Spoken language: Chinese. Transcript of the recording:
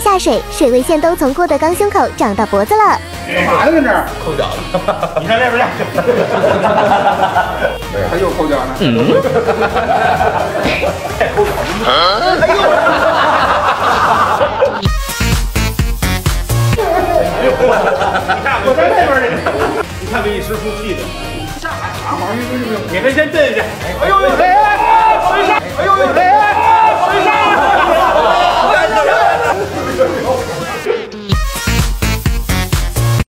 下水，水位线都从郭德纲胸口涨到脖子了。干嘛呢？在这儿抠脚呢？你上那边去。他又抠脚呢。嗯。抠脚。哎呦！哎呦！你看我在那边呢。你看，给你师出气的。下海啥玩意？给他先震一下。哎呦！哎呦！